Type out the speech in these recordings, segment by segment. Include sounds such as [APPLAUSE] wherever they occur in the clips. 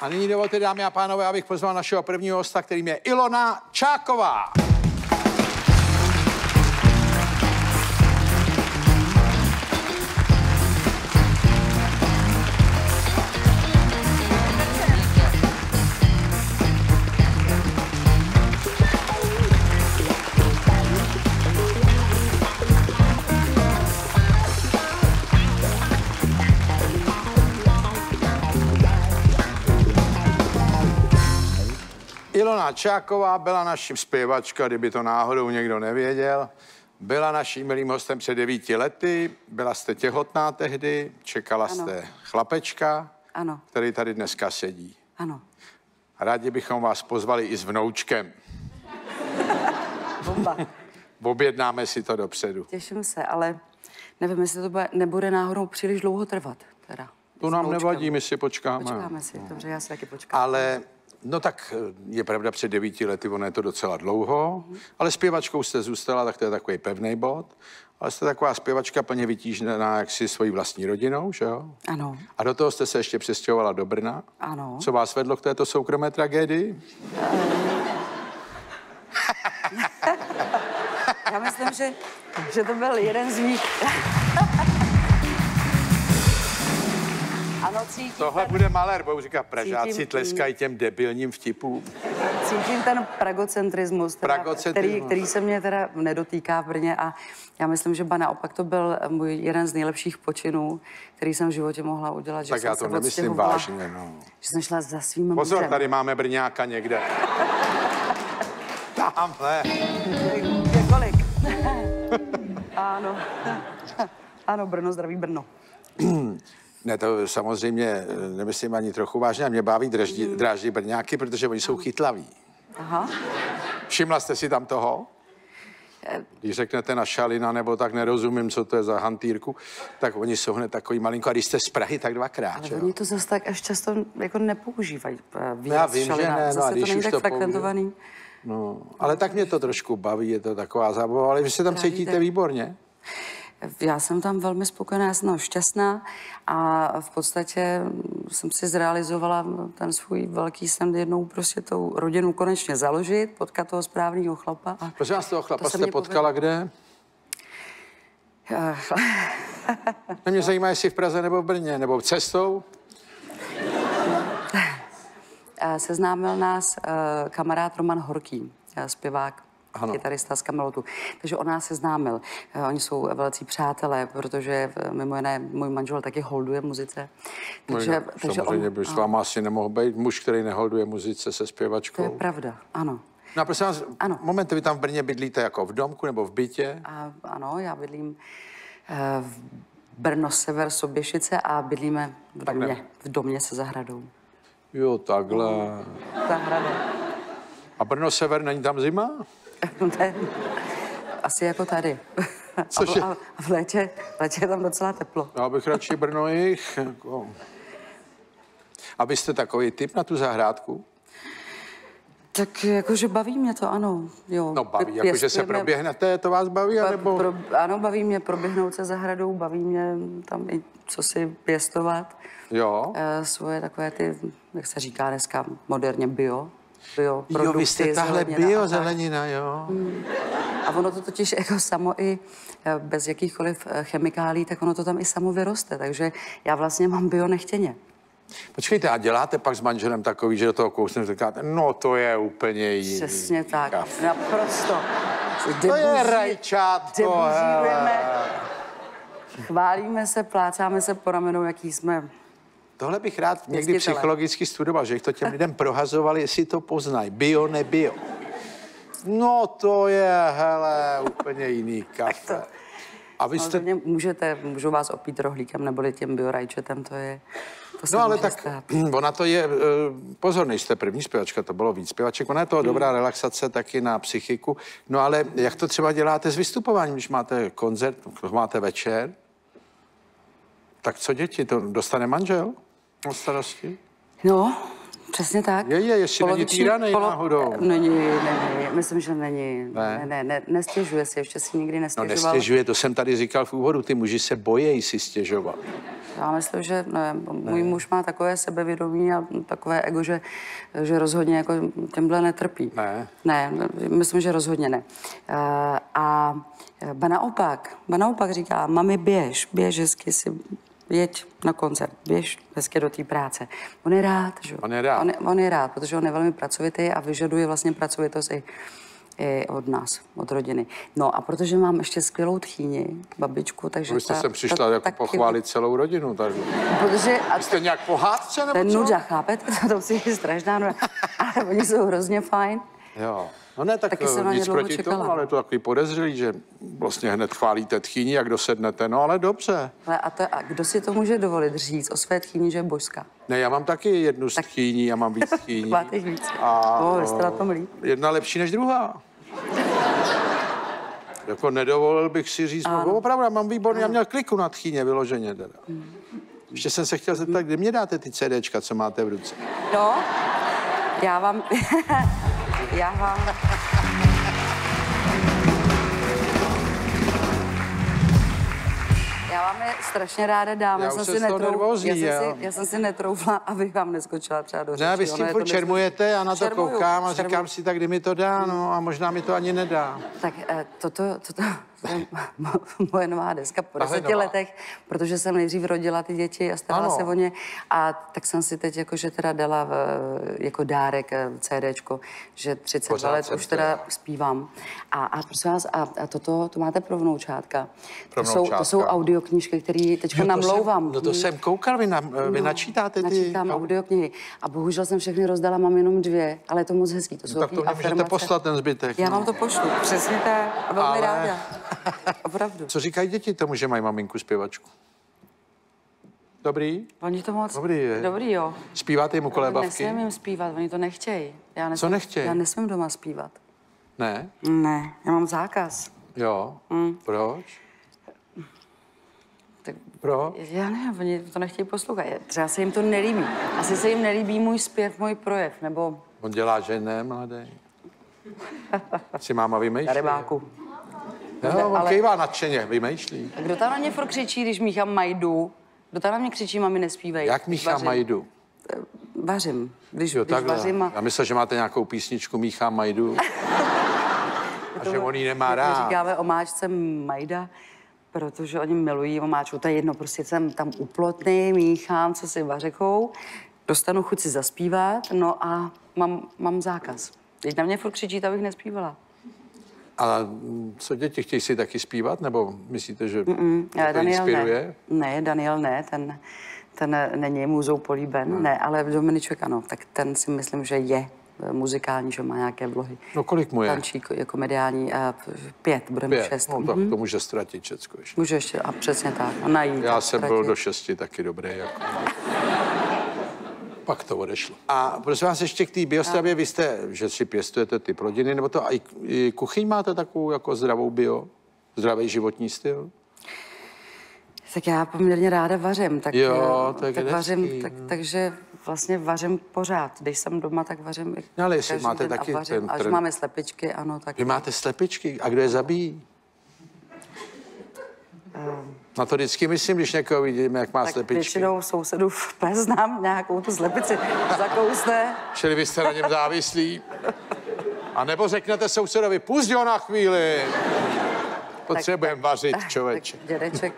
A nyní dovolte, dámy a pánové, abych pozval našeho prvního hosta, kterým je Ilona Čáková. Ilona Čáková byla naším zpěvačka, kdyby to náhodou někdo nevěděl. Byla naším milým hostem před devíti lety, byla jste těhotná tehdy, čekala Ano. jste chlapečka, Ano, který tady dneska sedí. ano. Rádi bychom vás pozvali i s vnoučkem. Bomba. [LAUGHS] Objednáme si to dopředu. Těším se, ale nevím, jestli to bude, nebude náhodou příliš dlouho trvat. Teda. To nám vnoučkem. nevadí, my si počkáme. Počkáme si, dobře, já si taky počkám. Ale, no tak eh, je pravda, před devíti lety, ono je to docela dlouho, ale zpěvačkou jste zůstala, tak to je takový pevný bod. Ale jste taková zpěvačka plně vytížená jaksi svojí vlastní rodinou, že jo? Ano, A do toho jste se ještě přestěhovala do Brna. ano. Co vás vedlo k této soukromé tragédii? [LAUGHS] Já myslím, že, že to byl jeden z mých... [LAUGHS] ano, cítím, Tohle ten, bude malér, budou říkat Pražáci Cítím- tleskají těm debilním vtipům. cítím ten pragocentrismus, teda, Pragocentrismus. Který, který se mě teda nedotýká v Brně a já myslím, že ba naopak to byl můj jeden z nejlepších počinů, který jsem v životě mohla udělat. Že Tak jsem já to nemyslím vážně, no. Že jsem šla za svým Pozor, mužem. tady máme Brňáka někde. [LAUGHS] Tamhle. Několik. [LAUGHS] ano. ano, Brno, zdraví Brno. [CLEARS THROAT] Ne, to samozřejmě eh, nemyslím ani trochu vážně. A mě baví draždí, dráždí Brňáky, protože oni jsou chytlaví. Aha. Všimla jste si tam toho? Když řeknete na šalina, nebo tak nerozumím, co to je za hantýrku, tak oni jsou hned takový malinko. A když jste z Prahy, tak dvakrát, Ale že jo? oni to zase tak až často jako nepoužívají. eh, výraz Já vím, že šalina. ne, no a když to není už tak to frekventovaný. No, ale tak mě to trošku baví, je to taková zábava, ale vy se tam Trávíte- cítíte výborně. Já jsem tam velmi spokojená, já jsem tam šťastná a v podstatě jsem si zrealizovala ten svůj velký sen jednou prostě tou rodinu konečně založit, potkat toho správného chlapa. A Prosím vás, toho chlapa to jste potkala kde? Ne, mě zajímá, jestli v Praze nebo v Brně, nebo cestou. Eh, Seznámil nás eh, kamarád Roman Horký, zpěvák, Ano. kytarista z Kamelotu. Takže on nás seznámil. Eh, Oni jsou velcí přátelé, protože eh, mimo jiné můj manžel taky holduje muzice. Takže, no, takže samozřejmě on, by s váma asi nemohl být muž, který neholduje muzice se To je zpěvačkou. pravda, ano. No a prosím vás, Ano. moment, vy tam v Brně bydlíte jako v domku nebo v bytě? A, ano, já bydlím eh, v Brno Sever Soběšice a bydlíme v Tak ne. domě, v domě se zahradou. Jo, takhle. Zahrada. A Brno sever, není tam zima? [LAUGHS] Je Asi jako tady. [LAUGHS] Cože? A, v- a v létě, v létě je tam docela teplo. Já bych radši Brno jich. Jako. A vy jste takový typ na tu zahrádku? Tak jakože baví mě to, ano. Jo. No baví, Pě- jako že se proběhnete, to vás baví, Ba- anebo... Pro, ano, baví mě proběhnout se zahradou, baví mě tam i co si pěstovat. Jo. E, svoje takové ty, jak se říká dneska moderně, bio. Bio Jo, produkty, vy jste tahle bio zelenina, jo. A ono to totiž jako samo i eh, bez jakýchkoliv eh, chemikálí, tak ono to tam i samo vyroste. Takže já vlastně mám bio nechtěně. Počkejte, a děláte pak s manželem takový, že do toho kousnete, říkáte, no to je úplně jiný. Přesně tak. kafe. Naprosto. To je rajčátko, chválíme se, plácáme se po ramenou, jaký jsme. Tohle bych rád někdy Pěstitele. psychologicky studoval, že jich to těm lidem prohazovali, jestli to poznají. Bio, nebio. No to je, hele, úplně jiný kafe. A vy jste... Samozřejmě můžete, můžu vás opít rohlíkem neboli tím biorajčetem, to je... To No ale tak, stát. [CLEARS THROAT] ona to je, eh, pozor, nejste první zpěvačka, to bylo víc zpěvaček, ona je to dobrá relaxace taky na psychiku. No ale jak to třeba děláte s vystupováním, když máte koncert, máte večer, tak co děti, to dostane manžel o starosti? No, přesně tak. Je, je, jestli není týranej náhodou. Není, není, myslím, že není. Ne? Ne, ne, ne nestěžuje si, ještě si nikdy No nestěžoval. nestěžuje, to jsem tady říkal v úvodu, ty muži se bojejí si stěžovat. Já myslím, že ne. Můj muž má takové sebevědomí a takové ego, že, že rozhodně jako těmhle netrpí. Ne? Ne, myslím, že rozhodně ne. Eh, A ba naopak, ba naopak říká, mami běž, běž hezky si jeď na koncert, běž hezky do té práce. On je rád, že? jo? On je rád. On je, on je rád, protože on je velmi pracovitý a vyžaduje vlastně pracovitost i, i od nás, od rodiny. No a protože mám ještě skvělou tchýni, babičku, takže... Vy jste ta- sem přišla ta jako taky- pochválit celou rodinu. Tak. Protože, a Jste nějak pohádce to nebo co? nuda, chápete? [LAUGHS] To si je strašná nuda. Ale oni jsou hrozně fajn. Jo. No ne, tak Taky jsem eh, nic proti čekala. tomu, ale je to takový podezřelý, že vlastně hned chválíte tchýni, jak dosednete. No ale dobře. Ale a, to, a kdo si to může dovolit říct o své tchýni, že je božská? Ne, já mám taky jednu z tchýní, já mám víc tchýní. [LAUGHS] Máte víc. A O, jste na tom líp. jedna lepší než druhá. Jako nedovolil bych si říct, no, opravdu, já mám výborný, já měl kliku na tchýně vyloženě teda. Ještě jsem se chtěl zeptat, kdy mě dáte ty CDčka, co máte v ruce? No, já vám... [LAUGHS] já vám... Já vám je strašně ráda dám. Já jsem si jsem z toho nervózní, já, jsem já- si, já jsem si netroufla, [LAUGHS] abych vám neskočila třeba do řeči. Ne, vy s tím Ono je furt to nesmysl. čermujete, já na to Šermuju, koukám a šermuju. říkám si, tak kdy mi to dá, no a možná mi to ani nedá. Tak eh, toto, toto moje nová deska po deseti letech, protože jsem nejdřív rodila ty děti a starala Ano. se o ně. A tak jsem si teď jakože teda dala v, jako dárek eh, CDčko, že 32 Pořád let už teda zpívám. A, a prosím vás, a, a toto, to máte pro vnoučátka. Pro to, jsou, to vnoučátka. jsou audioknížky, které teďka Jo, to namlouvám. Jsem, no to jsem koukal, vy, na, vy načítáte ty... Načítám audioknihy. A bohužel jsem všechny rozdala, mám jenom dvě, ale je to moc hezký. To jsou tak to mě můžete poslat ten zbytek. Já no. vám to pošlu, přesně tak. A velmi ráda. [LAUGHS] Opravdu. Co říkají děti tomu, že mají maminku zpěvačku? Dobrý? Oni to moc... Dobrý je. Dobrý, jo. Zpíváte jim kolébavky? Nesmím jim zpívat, oni to nechtějí. Já nesmím, nechtějí? Já nesmím doma zpívat. Ne? Ne, já mám zákaz. Jo. Mm. Proč? Tak Proč? já nevím, oni to nechtějí poslouchat. Třeba se jim to nelíbí. Asi se jim nelíbí můj zpěv, můj projev, nebo On dělá, že ne, mladý. [LAUGHS] Si máma vymýšlí. na Jo, on ale- kejvá nadšeně, vymýšlí. A kdo tam na mě furt křičí, když míchám majdu? Kdo tam na mě křičí, mami, nespívej. Jak Mícha Vařím. Majdu? Vařím. Když, Jo, když takhle. vařím a... Já myslel, že máte nějakou písničku Mícha Majdu. [LAUGHS] A že on ji nemá My rád. říkáme omáčce Majda, protože oni milují omáčku. To je jedno, prostě jsem tam uplotný, míchám, co si vařekou, dostanu chuť si zaspívat, no a mám, mám zákaz. Teď na mě furt křičí, abych nespívala. A co děti, chtějí si taky zpívat? Nebo myslíte, že mm, Ale to inspiruje? ne. Ne, Daniel ne, ten, ten není můzou políben, ne, ale Dominiček ano, tak ten si myslím, že je eh, muzikální, že má nějaké vlohy. No kolik mu je? Tančí ko- jako mediální, a pět, budeme Pět. šest. No, tak to může ztratit všecko ještě. Může ještě, a přesně tak, a najít. Já jsem byl ztratit. do šesti taky dobrý. Jako. Pak to odešlo. A prosím vás ještě k té biostravě, vy jste, že si pěstujete ty plodiny, nebo to i, i kuchyň máte takovou jako zdravou bio, zdravý životní styl? Tak já poměrně ráda vařím, tak, Jo, eh, tak tak vařím, hezký, tak, no. takže vlastně vařím pořád. Když jsem doma, tak vařím i No, ale jestli máte den taky a vařím. ten A když trend- máme slepičky, ano, tak Vy máte slepičky. A kdo je zabíjí? Na to vždycky myslím, když někoho vidím, jak má tak slepičky. většinou sousedů v Pes znám nějakou tu slepici, zakousne. Čili vy jste na něm závislí. A nebo řeknete sousedovi, pusť ho na chvíli. Potřebujeme vařit, člověče. Tak dědeček,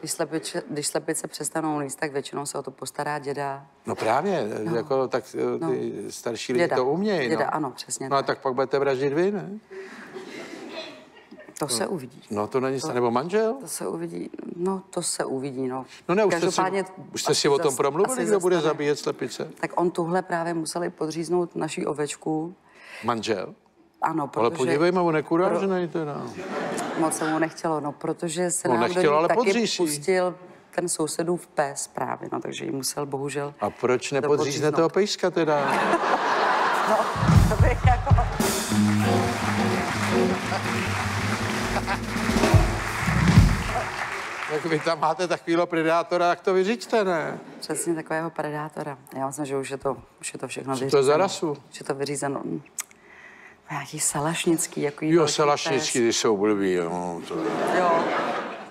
když, slepiče, když slepice přestanou líst, tak většinou se o to postará děda. No právě, jako tak eh, ty starší lidi Děda. to umějí. Děda, no. ano, přesně No a tak. tak pak budete vraždit vy, ne? To se uvidí. No to není, nebo manžel? To se uvidí, no to se uvidí, no. No ne, už jste si, už jste si o tom promluvili, kdo bude zastane. zabíjet slepice? Tak on tuhle právě museli podříznout naší ovečku. Manžel? Ano, protože Ale podívejme, on je kurážený teda. moc se mu nechtělo, no, protože se No, nám nechtěl, do ní ale taky pustil ten sousedův pes právě, no, takže jí musel bohužel... A proč nepodřízne toho pejska teda? [LAUGHS] No, to bych jako... [LAUGHS] Tak vy tam máte takovýhle predátora, tak to vyřiďte, ne? Přesně takového predátora. Já myslím, že už je to, už je to všechno Co to je za vyřízeno. rasu? Už je to vyřízeno. Hm. Nějaký salašnický, jako Jo, salašničky, ty jsou blbý, jo. To, Jo,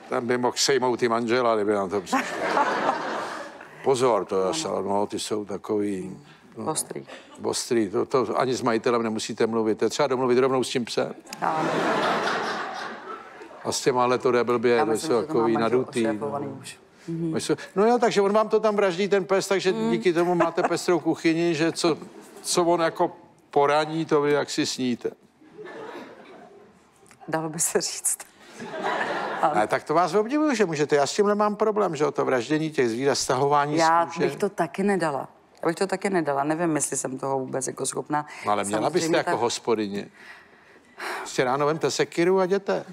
tam by mohl sejmout ty manžela, kdyby nám to přišlo. [LAUGHS] Pozor, to je no, ty jsou takový Ostrý. ostrý. To, to ani s majitelem nemusíte mluvit. To je třeba domluvit rovnou s tím psem. Ano. A s těma to jde blbě, Já to jsou že to má takový nadutý. už. No. Jsou- No jo, takže on vám to tam vraždí, ten pes, takže díky tomu máte pestrou kuchyni, že co, co on jako poraní, to vy jak si sníte. Dalo by se říct. [LAUGHS] Ale tak to vás obdivuju, že můžete. Já s tím nemám problém, že jo, to vraždění těch zvířat, stahování Já z kůže. bych to taky nedala. Já bych to taky nedala. Nevím, jestli jsem toho vůbec jako schopná. No, ale měla byste Samozřejmě jako ta- hospodyně. Prostě ráno vemte sekiru a jděte.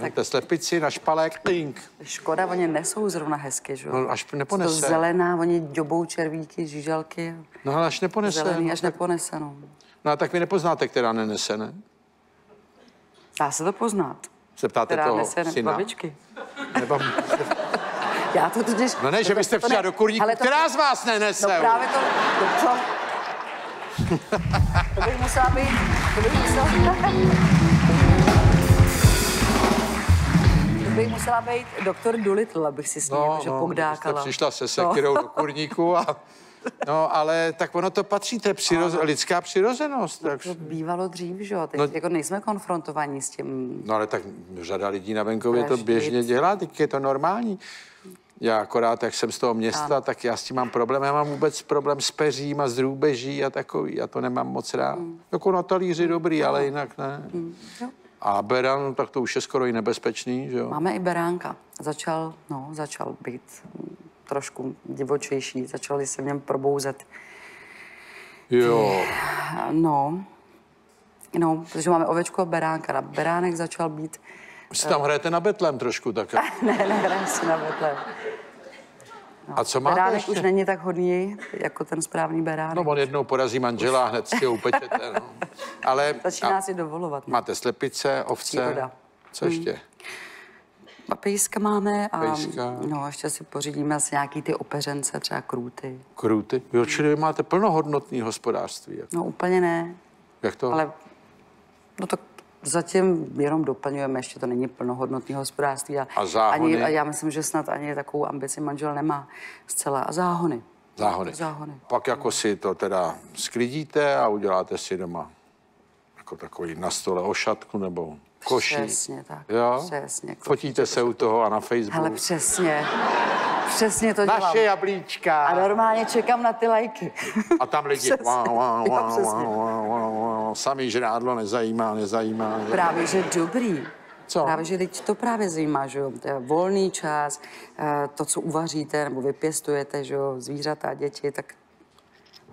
Vemte slepici na špalek, tink. Škoda, oni nesou zrovna hezky, že jo? No, až To neponese. zelená, oni děbou červíky, žíželky. No ale až neponese. Zelený, no, až tak, neponese, no. no a tak vy nepoznáte, která nenese, ne? Dá se to poznat. Se ptáte Která toho nese ne- syna? babičky. Nebo... [LAUGHS] Já to totiž... No ne, že to- byste to přišla ne- do kurníku, ale to- která z vás nenese? No právě to... To, co? to bych musela být... To bych musela... bych musela být doktor Dolittle, abych si s ní no, jakože no, pogdákala. Jste přišla se sekirou no. do kurníku a... No, ale tak ono to patří, to je přiroz... lidská přirozenost. Tak... To bývalo dřív, že jo? Teď No- no, jako nejsme konfrontovaní s tím. No ale tak řada lidí na venkově to běžně dělá, teď je to normální. Já akorát, jak jsem z toho města, ano. tak já s tím mám problém. Já mám vůbec problém s peřím a s drůbeží a takový. Já to nemám moc rád. Mm. Jako na talíři dobrý, ale jinak ne. Mm. Jo. A beran, no, tak to už je skoro i nebezpečný, že jo? Máme i beránka. Začal, no, začal být trošku divočejší, začali se v něm probouzet. Jo. No, no, protože máme ovečku a beránka. A beránek začal být, Vy si tam hrajete na betlem trošku tak. [LAUGHS] ne, nehraje si na betle. A co máte Beránek ještě? už není tak hodný, jako ten správný beránek. No, on jednou porazí manžela a hned si ho upečete. No. Ale [LAUGHS] Začíná a si dovolovat. No. máte slepice, ovce, Příroda. co ještě? A pejska máme a Pejska. no, ještě si pořídíme asi nějaký ty opeřence, třeba krůty. Kruty. Jo, čili vy máte plnohodnotný hospodářství. jako. No úplně ne, Jak to? ale no tak zatím jenom doplňujeme, ještě to není plnohodnotný hospodářství. A, A záhony? Ani, a já myslím, že snad ani takovou ambici manžel nemá zcela. A záhony. Záhony. Záhony. Pak jako si to teda sklidíte a uděláte si doma jako takový na stole ošatku nebo koší. Přesně tak. Jo? Přesně. Fotíte se u toho a na Facebooku. přesně. Přesně to dělám. Naše jablíčka. A normálně čekám na ty lajky. A tam lidi, [LAUGHS] Přesně. wow, wow, Jo, wow, přesně. wow, wow, wow, wow, sami žrádlo nezajímá, nezajímá. Právě, že dobrý. Co? Právě, že teď to právě zajímá, že jo, volný čas, eh, to, co uvaříte nebo vypěstujete, že jo, zvířata, děti, tak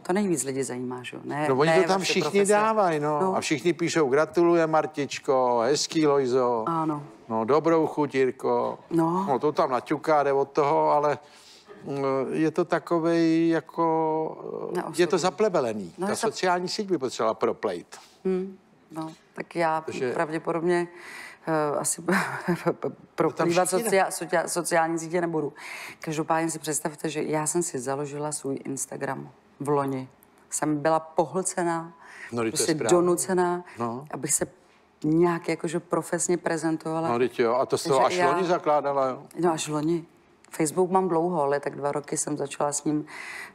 to nejvíc lidi zajímá, že jo. Ne, No oni ne to tam všichni profese. dávají, no. no. A všichni píšou, gratuluje Martičko, hezký Lojzo. Ano. No, dobrou chuť, Jirko. No. no to tam naťuká, jde od toho, ale je to takovej jako... Neosobní. Je to zaplebelený. No, Ta to- sociální síť by potřebovala proplejt. No, tak já Takže- pravděpodobně uh, asi [LAUGHS] proplývat všichni socia, socia, sociální sítě nebudu. Každopádně si představte, že já jsem si založila svůj Instagram v loni. Jsem byla pohlcená, No, prostě donucená, No. abych se nějak jakože profesně prezentovala. No, jo. A to Takže až já- loni zakládala, jo. No až loni. Facebook mám dlouho, ale tak dva roky jsem začala s ním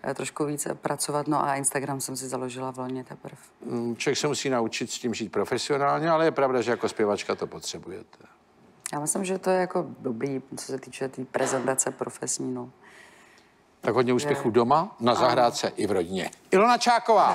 eh, trošku více pracovat, no a Instagram jsem si založila v loni teprve. Mm, Člověk se musí naučit s tím žít profesionálně, ale je pravda, že jako zpěvačka to potřebujete. Já myslím, že to je jako dobrý, co se týče té tý prezentace profesní, no. Tak hodně úspěchů doma, na zahrádce i v rodině. Ilona Čáková.